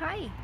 Hi.